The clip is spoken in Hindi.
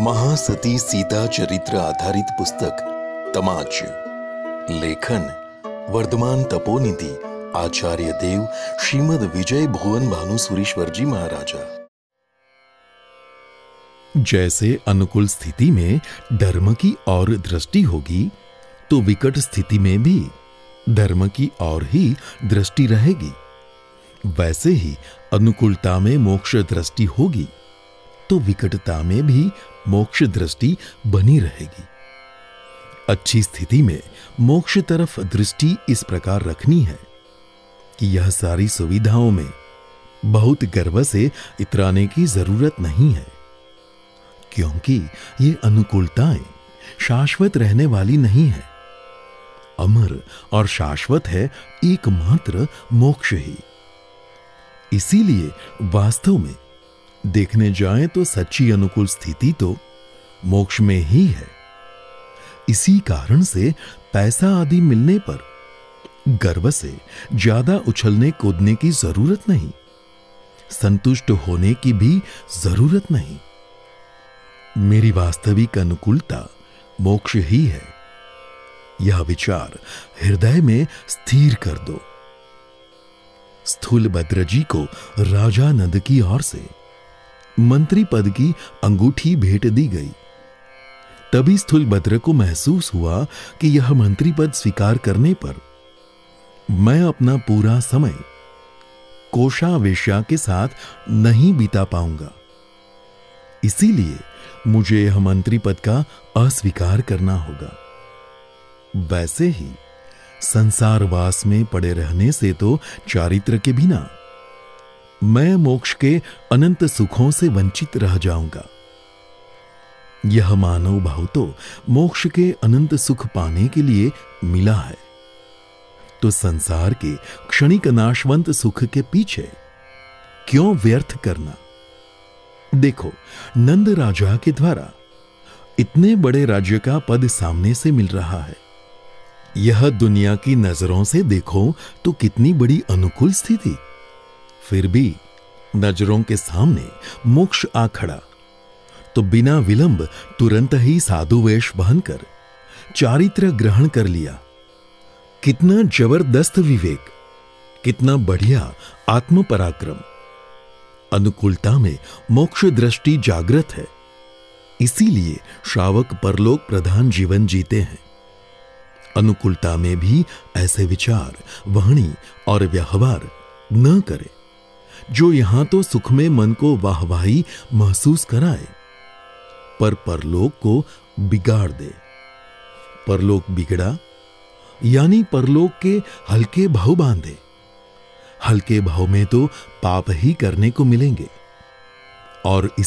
महासती सीता चरित्र आधारित पुस्तक, तमाच। लेखन, वर्धमान तपोनिधि, आचार्य देव, श्रीमद विजय भुवन भानु सुरेश्वर जी महाराजा। जैसे अनुकूल स्थिति में धर्म की और दृष्टि होगी तो विकट स्थिति में भी धर्म की और ही दृष्टि रहेगी। वैसे ही अनुकूलता में मोक्ष दृष्टि होगी तो विकटता में भी मोक्ष दृष्टि बनी रहेगी। अच्छी स्थिति में मोक्ष तरफ़ दृष्टि इस प्रकार रखनी है कि यह सारी सुविधाओं में बहुत गर्व से इतराने की ज़रूरत नहीं है, क्योंकि ये अनुकूलताएँ शाश्वत रहने वाली नहीं है। अमर और शाश्वत है एकमात्र मोक्ष ही। इसीलिए वास्तव में देखने जाएँ तो सच्ची अनुकूल स्थिति तो मोक्ष में ही है। इसी कारण से पैसा आदि मिलने पर गर्व से ज़्यादा उछलने कूदने की ज़रूरत नहीं। संतुष्ट होने की भी ज़रूरत नहीं। मेरी वास्तविक अनुकूलता मोक्ष ही है। यह विचार हृदय में स्थिर कर दो। स्थूल भद्र जी को राजा नंद की ओर से मंत्री पद की अंगूठी भेंट दी गई। तभी स्थूल भद्र को महसूस हुआ कि यह मंत्री पद स्वीकार करने पर मैं अपना पूरा समय कोशावेश्या के साथ नहीं बिता पाऊँगा। इसीलिए मुझे यह मंत्री पद का अस्वीकार करना होगा। वैसे ही संसारवास में पड़े रहने से तो चारित्र के बिना मैं मोक्ष के अनंत सुखों से वंचित रह जाऊँगा। यह मानव भाव तो मोक्ष के अनंत सुख पाने के लिए मिला है। तो संसार के क्षणिक नाशवंत सुख के पीछे क्यों व्यर्थ करना? देखो, नंद राजा के द्वारा इतने बड़े राज्य का पद सामने से मिल रहा है। यह दुनिया की नज़रों से देखो तो कितनी बड़ी अनुकूल स्थिति। फिर भी नज़रों के सामने मोक्ष आ खड़ा। तो बिना विलंब तुरंत ही साधु वेश बहनकर चारित्र ग्रहण कर लिया। कितना ज़बरदस्त विवेक, कितना बढ़िया आत्म पराक्रम अनुकूलता में मोक्ष दृष्टि जागृत है। इसीलिए श्रावक परलोक प्रधान जीवन जीते हैं। अनुकूलता में भी ऐसे विचार, वाणी और व्यवहार न करे। जो यहाँ तो सुख में मन को वाहवाही महसूस कराए, पर परलोक को बिगाड़ दे। परलोक बिगड़ा, यानी परलोक के हल्के भाव बांधे। हल्के भाव में तो पाप ही करने को मिलेंगे। और इस